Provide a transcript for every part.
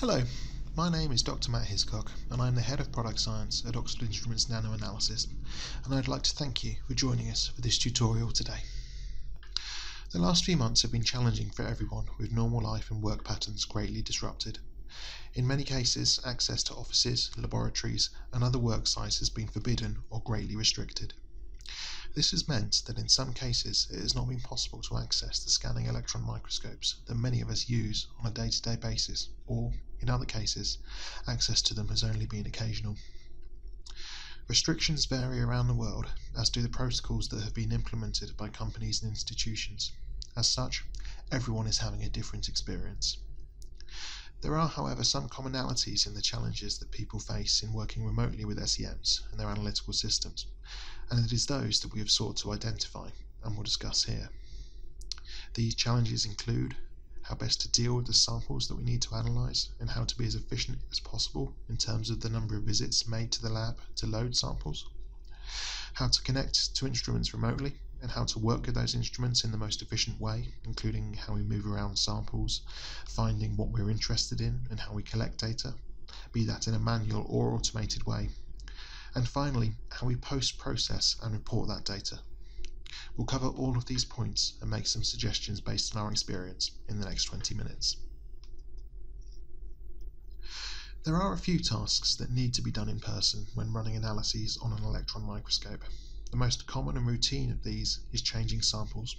Hello, my name is Dr. Matt Hiscock, and I'm the Head of Product Science at Oxford Instruments Nano Analysis, and I'd like to thank you for joining us for this tutorial today. The last few months have been challenging for everyone with normal life and work patterns greatly disrupted. In many cases, access to offices, laboratories, and other work sites has been forbidden or greatly restricted. This has meant that in some cases it has not been possible to access the scanning electron microscopes that many of us use on a day to day basis, or, in other cases, access to them has only been occasional. Restrictions vary around the world, as do the protocols that have been implemented by companies and institutions. As such, everyone is having a different experience. There are, however, some commonalities in the challenges that people face in working remotely with SEMs and their analytical systems, and it is those that we have sought to identify and will discuss here. These challenges include how best to deal with the samples that we need to analyse and how to be as efficient as possible in terms of the number of visits made to the lab to load samples, how to connect to instruments remotely and how to work with those instruments in the most efficient way, including how we move around samples, finding what we're interested in, and how we collect data, be that in a manual or automated way. And finally, how we post process and report that data. We'll cover all of these points and make some suggestions based on our experience in the next 20 minutes. There are a few tasks that need to be done in person when running analyses on an electron microscope. The most common and routine of these is changing samples,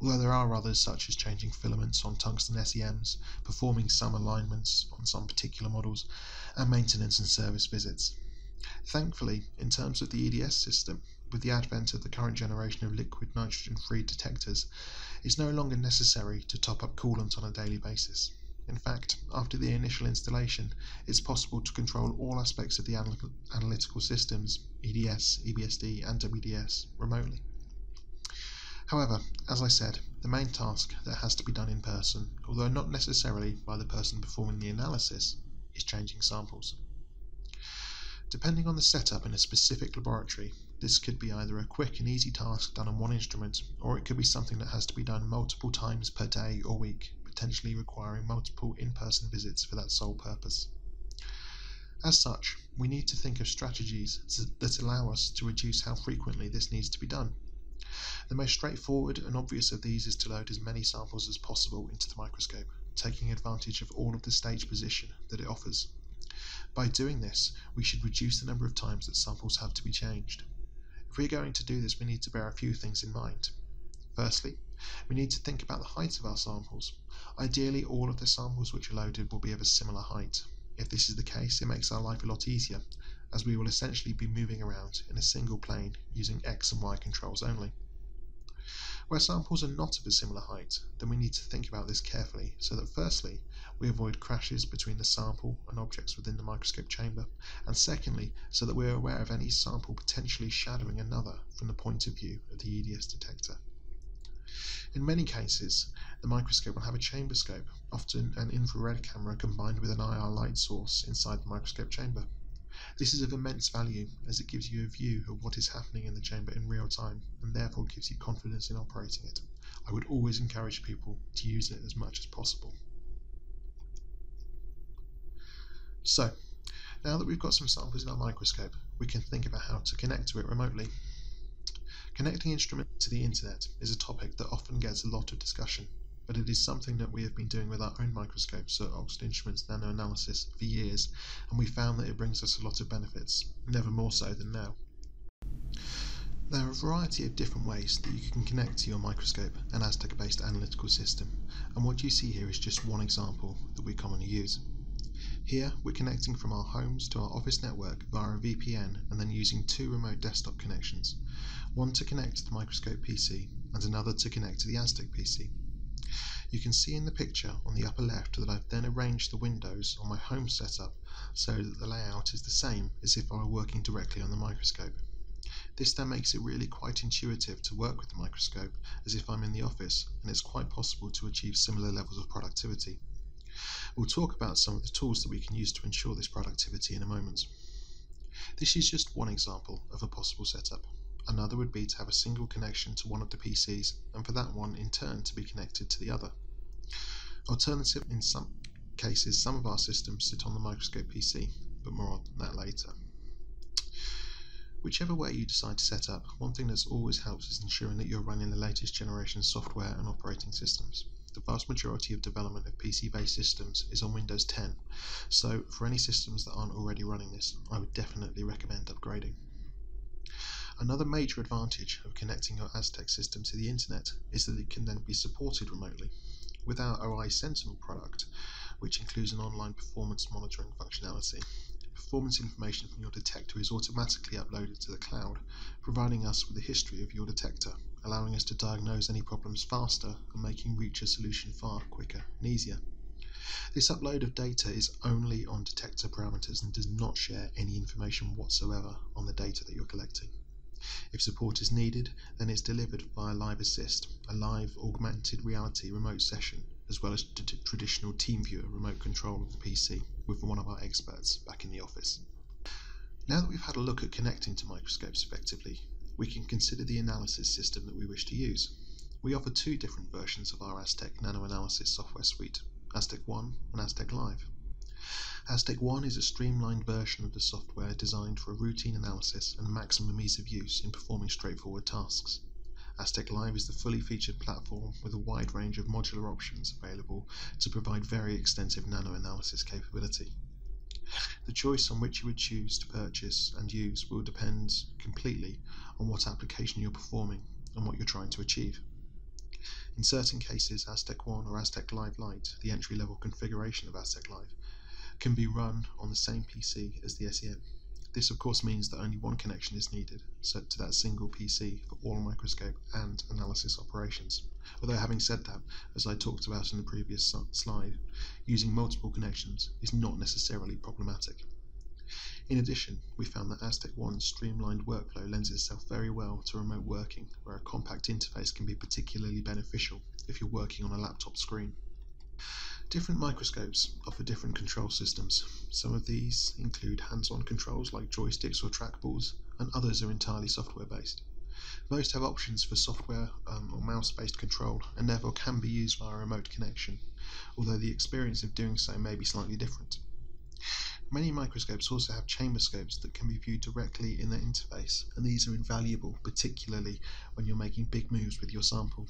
although there are others such as changing filaments on tungsten SEMs, performing some alignments on some particular models, and maintenance and service visits. Thankfully, in terms of the EDS system, with the advent of the current generation of liquid nitrogen free detectors, it's no longer necessary to top up coolant on a daily basis. In fact, after the initial installation, it's possible to control all aspects of the analytical systems, EDS, EBSD, and WDS, remotely. However, as I said, the main task that has to be done in person, although not necessarily by the person performing the analysis, is changing samples. Depending on the setup in a specific laboratory, this could be either a quick and easy task done on one instrument, or it could be something that has to be done multiple times per day or week, potentially requiring multiple in person visits for that sole purpose. As such, we need to think of strategies that allow us to reduce how frequently this needs to be done. The most straightforward and obvious of these is to load as many samples as possible into the microscope, taking advantage of all of the stage position that it offers. By doing this, we should reduce the number of times that samples have to be changed. If we are going to do this, we need to bear a few things in mind. Firstly, we need to think about the height of our samples. Ideally, all of the samples which are loaded will be of a similar height. If this is the case, it makes our life a lot easier, as we will essentially be moving around in a single plane using x and y controls only. Where samples are not of a similar height, then we need to think about this carefully so that firstly, we avoid crashes between the sample and objects within the microscope chamber, and secondly, so that we are aware of any sample potentially shadowing another from the point of view of the EDS detector. In many cases, the microscope will have a chamber scope, often an infrared camera combined with an IR light source inside the microscope chamber. This is of immense value as it gives you a view of what is happening in the chamber in real time and therefore gives you confidence in operating it. I would always encourage people to use it as much as possible. So, now that we've got some samples in our microscope, we can think about how to connect to it remotely. Connecting instruments to the internet is a topic that often gets a lot of discussion, but it is something that we have been doing with our own microscopes at Oxford Instruments Nano Analysis for years, and we found that it brings us a lot of benefits, never more so than now. There are a variety of different ways that you can connect to your microscope and Aztec based analytical system, and what you see here is just one example that we commonly use. Here, we're connecting from our homes to our office network via a VPN and then using two remote desktop connections one to connect to the microscope PC and another to connect to the Aztec PC. You can see in the picture on the upper left that I've then arranged the windows on my home setup so that the layout is the same as if I were working directly on the microscope. This then makes it really quite intuitive to work with the microscope as if I'm in the office and it's quite possible to achieve similar levels of productivity. We'll talk about some of the tools that we can use to ensure this productivity in a moment. This is just one example of a possible setup. Another would be to have a single connection to one of the PCs and for that one in turn to be connected to the other. Alternative in some cases, some of our systems sit on the microscope PC, but more on that later. Whichever way you decide to set up, one thing that's always helps is ensuring that you're running the latest generation software and operating systems. The vast majority of development of PC based systems is on Windows 10, so for any systems that aren't already running this, I would definitely recommend upgrading. Another major advantage of connecting your Aztec system to the internet is that it can then be supported remotely. With our OI Sentinel product, which includes an online performance monitoring functionality, performance information from your detector is automatically uploaded to the cloud, providing us with a history of your detector, allowing us to diagnose any problems faster and making reach a solution far quicker and easier. This upload of data is only on detector parameters and does not share any information whatsoever on the data that you're collecting. If support is needed, then it's delivered via Live Assist, a live augmented reality remote session, as well as traditional TeamViewer remote control of the PC with one of our experts back in the office. Now that we've had a look at connecting to microscopes effectively, we can consider the analysis system that we wish to use. We offer two different versions of our Aztec Nano Analysis software suite, Aztec 1 and Aztec Live. Aztec 1 is a streamlined version of the software designed for routine analysis and maximum ease of use in performing straightforward tasks. Aztec Live is the fully featured platform with a wide range of modular options available to provide very extensive nano analysis capability. The choice on which you would choose to purchase and use will depend completely on what application you're performing and what you're trying to achieve. In certain cases, Aztec 1 or Aztec Live Lite, the entry level configuration of Aztec Live, can be run on the same PC as the SEM. This of course means that only one connection is needed, set to that single PC for all microscope and analysis operations. Although having said that, as I talked about in the previous slide, using multiple connections is not necessarily problematic. In addition, we found that Aztec 1's streamlined workflow lends itself very well to remote working, where a compact interface can be particularly beneficial if you're working on a laptop screen. Different microscopes offer different control systems. Some of these include hands-on controls like joysticks or trackballs, and others are entirely software-based. Most have options for software um, or mouse-based control, and therefore can be used via a remote connection, although the experience of doing so may be slightly different. Many microscopes also have chamber scopes that can be viewed directly in their interface, and these are invaluable, particularly when you're making big moves with your sample.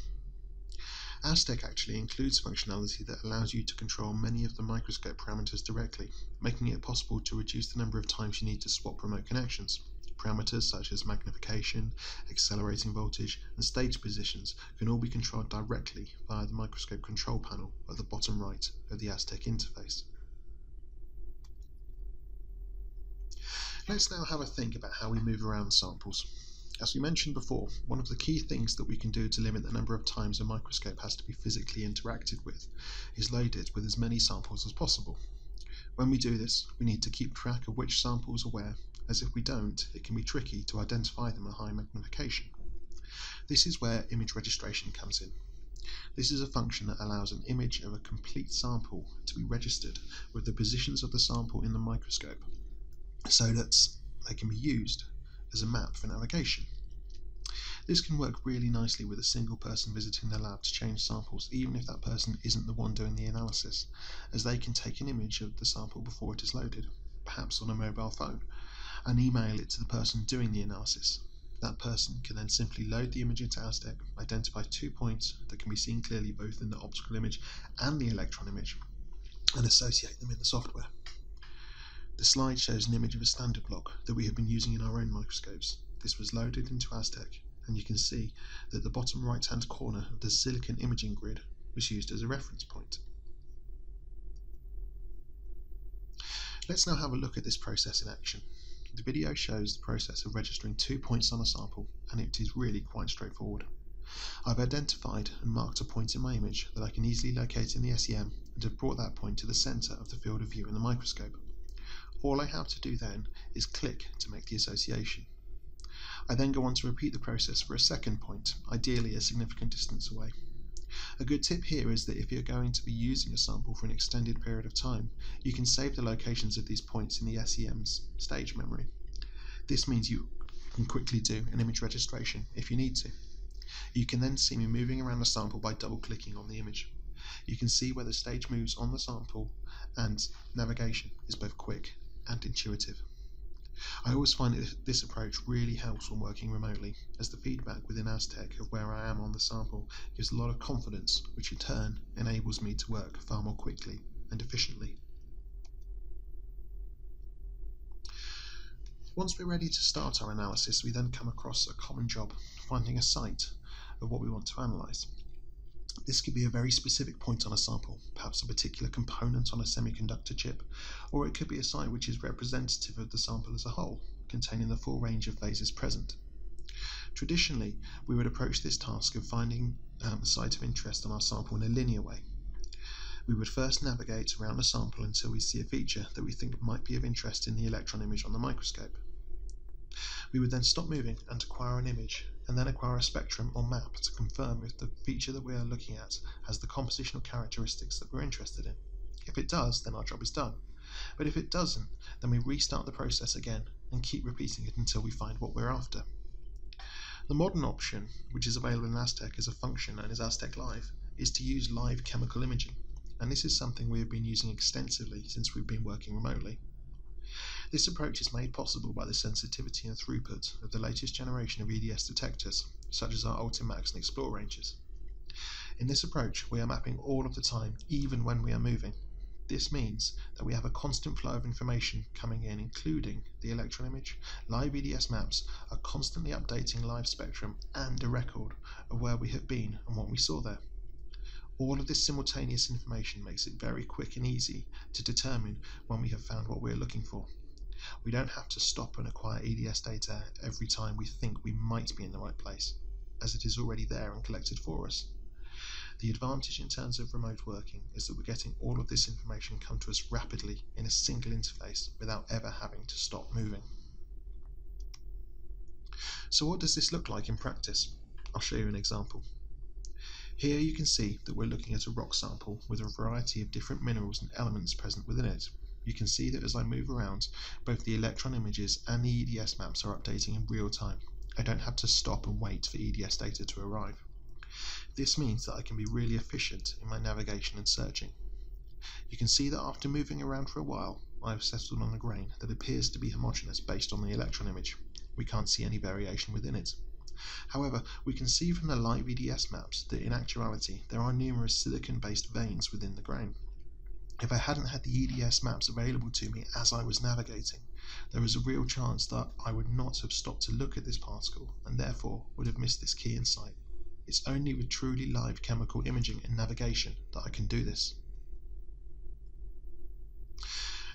Aztec actually includes functionality that allows you to control many of the microscope parameters directly, making it possible to reduce the number of times you need to swap remote connections. Parameters such as magnification, accelerating voltage, and stage positions can all be controlled directly via the microscope control panel at the bottom right of the Aztec interface. Let's now have a think about how we move around samples. As we mentioned before, one of the key things that we can do to limit the number of times a microscope has to be physically interacted with is load it with as many samples as possible. When we do this, we need to keep track of which samples are where, as if we don't, it can be tricky to identify them at high magnification. This is where image registration comes in. This is a function that allows an image of a complete sample to be registered with the positions of the sample in the microscope so that they can be used as a map for navigation. This can work really nicely with a single person visiting the lab to change samples, even if that person isn't the one doing the analysis, as they can take an image of the sample before it is loaded, perhaps on a mobile phone, and email it to the person doing the analysis. That person can then simply load the image into Aztec, identify two points that can be seen clearly both in the optical image and the electron image, and associate them in the software. The slide shows an image of a standard block that we have been using in our own microscopes. This was loaded into Aztec, and you can see that the bottom right hand corner of the silicon imaging grid was used as a reference point. Let's now have a look at this process in action. The video shows the process of registering two points on a sample, and it is really quite straightforward. I've identified and marked a point in my image that I can easily locate in the SEM and have brought that point to the centre of the field of view in the microscope. All I have to do then is click to make the association. I then go on to repeat the process for a second point, ideally a significant distance away. A good tip here is that if you're going to be using a sample for an extended period of time, you can save the locations of these points in the SEM's stage memory. This means you can quickly do an image registration if you need to. You can then see me moving around the sample by double clicking on the image. you can see where the stage moves on the sample and navigation is both quick and intuitive. I always find that this approach really helps when working remotely, as the feedback within Aztec of where I am on the sample gives a lot of confidence, which in turn enables me to work far more quickly and efficiently. Once we're ready to start our analysis, we then come across a common job, finding a site of what we want to analyse. This could be a very specific point on a sample, perhaps a particular component on a semiconductor chip, or it could be a site which is representative of the sample as a whole, containing the full range of phases present. Traditionally, we would approach this task of finding um, a site of interest on our sample in a linear way. We would first navigate around the sample until we see a feature that we think might be of interest in the electron image on the microscope. We would then stop moving and acquire an image, and then acquire a spectrum or map to confirm if the feature that we are looking at has the compositional characteristics that we're interested in. If it does, then our job is done. But if it doesn't, then we restart the process again and keep repeating it until we find what we're after. The modern option, which is available in Aztec as a function and is Aztec Live, is to use live chemical imaging, and this is something we have been using extensively since we've been working remotely. This approach is made possible by the sensitivity and throughput of the latest generation of EDS detectors, such as our Ultim Max and Xplore ranges. In this approach, we are mapping all of the time, even when we are moving. This means that we have a constant flow of information coming in, including the electron image. Live EDS maps are constantly updating live spectrum and a record of where we have been and what we saw there. All of this simultaneous information makes it very quick and easy to determine when we have found what we're looking for. We don't have to stop and acquire EDS data every time we think we might be in the right place, as it is already there and collected for us. The advantage in terms of remote working is that we're getting all of this information come to us rapidly in a single interface without ever having to stop moving. So what does this look like in practice? I'll show you an example. Here you can see that we're looking at a rock sample with a variety of different minerals and elements present within it you can see that as I move around, both the electron images and the EDS maps are updating in real time. I don't have to stop and wait for EDS data to arrive. This means that I can be really efficient in my navigation and searching. You can see that after moving around for a while, I have settled on a grain that appears to be homogeneous based on the electron image. We can't see any variation within it. However, we can see from the live EDS maps that in actuality there are numerous silicon-based veins within the grain. If I hadn't had the EDS maps available to me as I was navigating, there is a real chance that I would not have stopped to look at this particle and therefore would have missed this key insight. It's only with truly live chemical imaging and navigation that I can do this.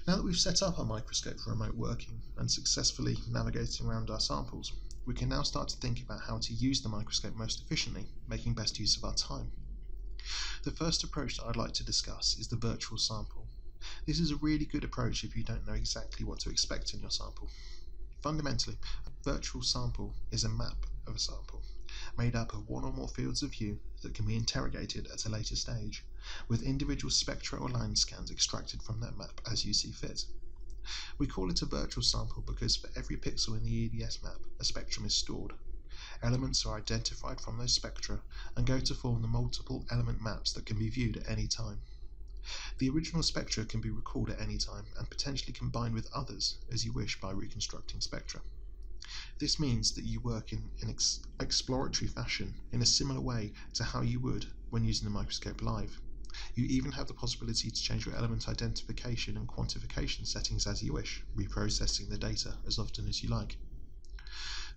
Now that we've set up our microscope for remote working and successfully navigating around our samples, we can now start to think about how to use the microscope most efficiently, making best use of our time. The first approach that I'd like to discuss is the virtual sample. This is a really good approach if you don't know exactly what to expect in your sample. Fundamentally, a virtual sample is a map of a sample, made up of one or more fields of view that can be interrogated at a later stage, with individual spectra or line scans extracted from that map as you see fit. We call it a virtual sample because for every pixel in the EDS map, a spectrum is stored, elements are identified from those spectra and go to form the multiple element maps that can be viewed at any time. The original spectra can be recalled at any time and potentially combined with others as you wish by reconstructing spectra. This means that you work in an ex exploratory fashion in a similar way to how you would when using the microscope live. You even have the possibility to change your element identification and quantification settings as you wish, reprocessing the data as often as you like.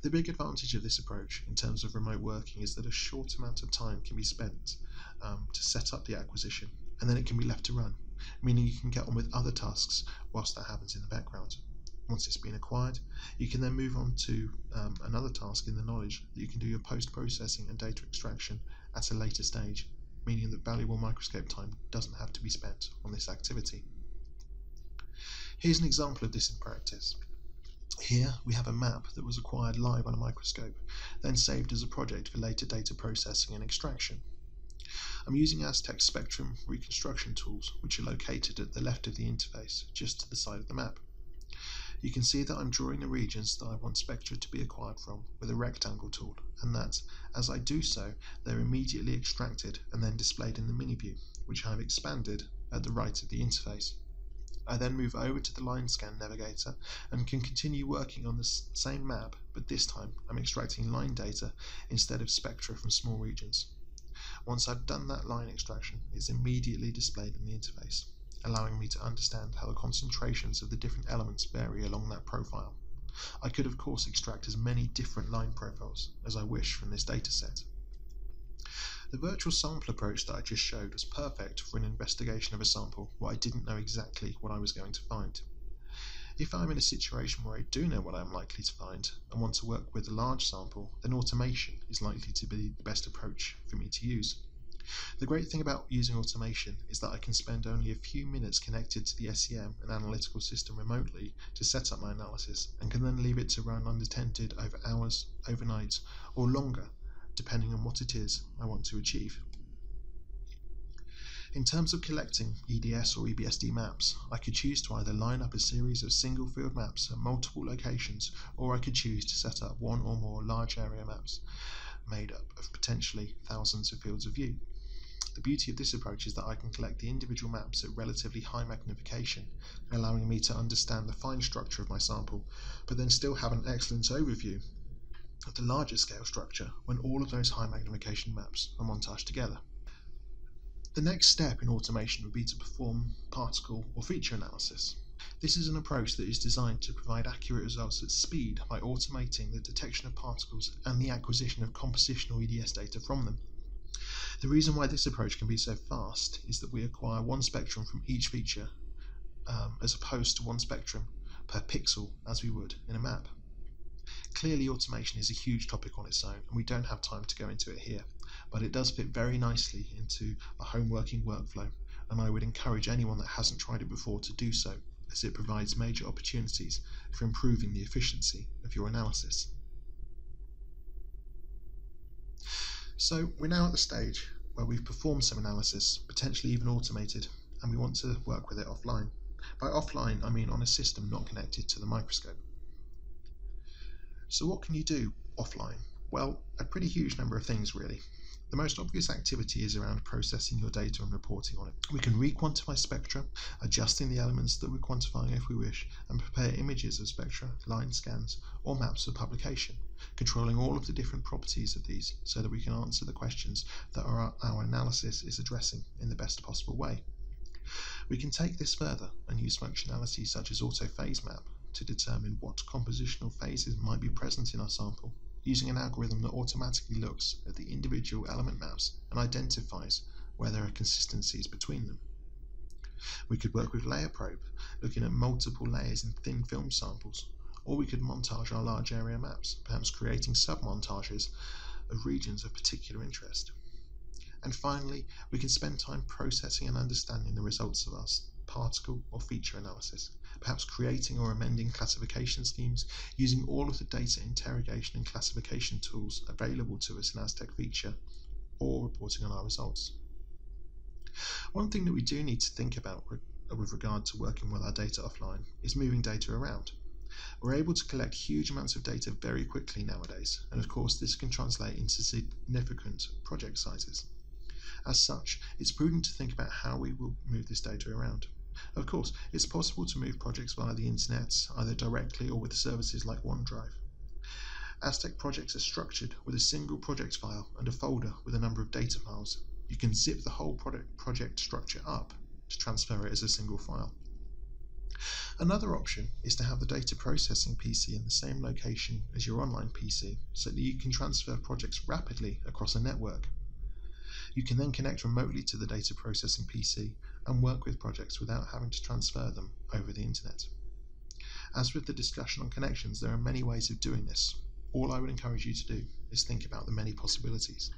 The big advantage of this approach in terms of remote working is that a short amount of time can be spent um, to set up the acquisition and then it can be left to run, meaning you can get on with other tasks whilst that happens in the background. Once it's been acquired, you can then move on to um, another task in the knowledge that you can do your post processing and data extraction at a later stage, meaning that valuable microscope time doesn't have to be spent on this activity. Here's an example of this in practice. Here we have a map that was acquired live on a microscope, then saved as a project for later data processing and extraction. I'm using Aztec Spectrum reconstruction tools, which are located at the left of the interface, just to the side of the map. You can see that I'm drawing the regions that I want spectra to be acquired from with a rectangle tool, and that, as I do so, they're immediately extracted and then displayed in the mini view, which I have expanded at the right of the interface. I then move over to the line scan navigator and can continue working on the same map, but this time I'm extracting line data instead of spectra from small regions. Once I've done that line extraction, it's immediately displayed in the interface, allowing me to understand how the concentrations of the different elements vary along that profile. I could of course extract as many different line profiles as I wish from this dataset. The virtual sample approach that I just showed was perfect for an investigation of a sample where I didn't know exactly what I was going to find. If I'm in a situation where I do know what I'm likely to find and want to work with a large sample, then automation is likely to be the best approach for me to use. The great thing about using automation is that I can spend only a few minutes connected to the SEM and analytical system remotely to set up my analysis and can then leave it to run unattended over hours, overnight, or longer depending on what it is I want to achieve. In terms of collecting EDS or EBSD maps, I could choose to either line up a series of single field maps at multiple locations, or I could choose to set up one or more large area maps made up of potentially thousands of fields of view. The beauty of this approach is that I can collect the individual maps at relatively high magnification, allowing me to understand the fine structure of my sample, but then still have an excellent overview of the larger scale structure when all of those high magnification maps are montaged together. The next step in automation would be to perform particle or feature analysis. This is an approach that is designed to provide accurate results at speed by automating the detection of particles and the acquisition of compositional EDS data from them. The reason why this approach can be so fast is that we acquire one spectrum from each feature um, as opposed to one spectrum per pixel as we would in a map. Clearly, automation is a huge topic on its own, and we don't have time to go into it here, but it does fit very nicely into a home working workflow, and I would encourage anyone that hasn't tried it before to do so, as it provides major opportunities for improving the efficiency of your analysis. So, we're now at the stage where we've performed some analysis, potentially even automated, and we want to work with it offline. By offline, I mean on a system not connected to the microscope. So what can you do offline? Well, a pretty huge number of things really. The most obvious activity is around processing your data and reporting on it. We can re-quantify spectra, adjusting the elements that we're quantifying if we wish, and prepare images of spectra, line scans, or maps for publication, controlling all of the different properties of these so that we can answer the questions that our, our analysis is addressing in the best possible way. We can take this further and use functionality such as auto phase map to determine what compositional phases might be present in our sample using an algorithm that automatically looks at the individual element maps and identifies where there are consistencies between them. We could work with layer probe, looking at multiple layers in thin film samples, or we could montage our large area maps, perhaps creating sub-montages of regions of particular interest. And finally, we can spend time processing and understanding the results of our particle or feature analysis, perhaps creating or amending classification schemes using all of the data interrogation and classification tools available to us in Aztec Feature, or reporting on our results. One thing that we do need to think about with regard to working with our data offline is moving data around. We're able to collect huge amounts of data very quickly nowadays, and of course, this can translate into significant project sizes. As such, it's prudent to think about how we will move this data around. Of course, it's possible to move projects via the internet, either directly or with services like OneDrive. Aztec projects are structured with a single project file and a folder with a number of data files. You can zip the whole project structure up to transfer it as a single file. Another option is to have the data processing PC in the same location as your online PC so that you can transfer projects rapidly across a network. You can then connect remotely to the data processing PC and work with projects without having to transfer them over the internet. As with the discussion on connections, there are many ways of doing this. All I would encourage you to do is think about the many possibilities.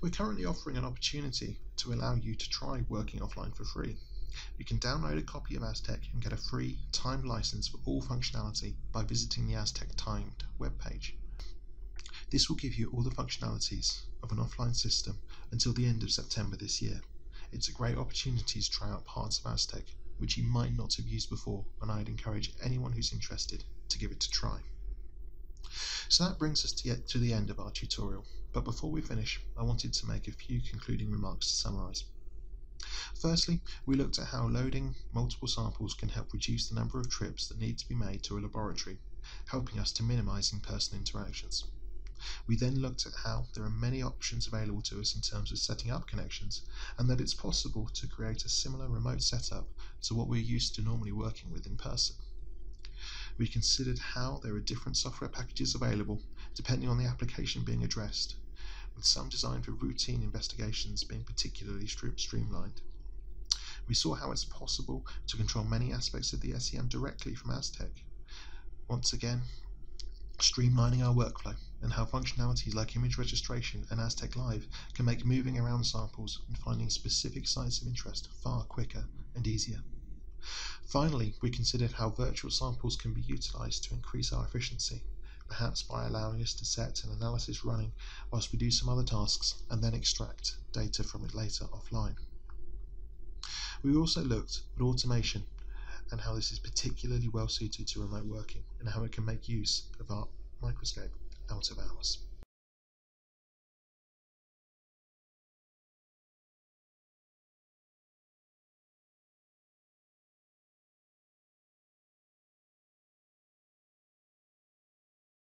We're currently offering an opportunity to allow you to try working offline for free. You can download a copy of Aztec and get a free timed license for all functionality by visiting the Aztec Timed webpage. This will give you all the functionalities of an offline system until the end of September this year. It's a great opportunity to try out parts of Aztec which you might not have used before, and I'd encourage anyone who's interested to give it a try. So that brings us to, to the end of our tutorial. But before we finish, I wanted to make a few concluding remarks to summarise. Firstly, we looked at how loading multiple samples can help reduce the number of trips that need to be made to a laboratory, helping us to minimise in-person interactions. We then looked at how there are many options available to us in terms of setting up connections, and that it's possible to create a similar remote setup to what we're used to normally working with in person. We considered how there are different software packages available depending on the application being addressed, with some designed for routine investigations being particularly streamlined. We saw how it's possible to control many aspects of the SEM directly from Aztec. Once again, streamlining our workflow and how functionalities like image registration and Aztec Live can make moving around samples and finding specific sites of interest far quicker and easier. Finally, we considered how virtual samples can be utilized to increase our efficiency, perhaps by allowing us to set an analysis running whilst we do some other tasks and then extract data from it later offline. We also looked at automation and how this is particularly well suited to remote working and how it can make use of our microscope out of hours.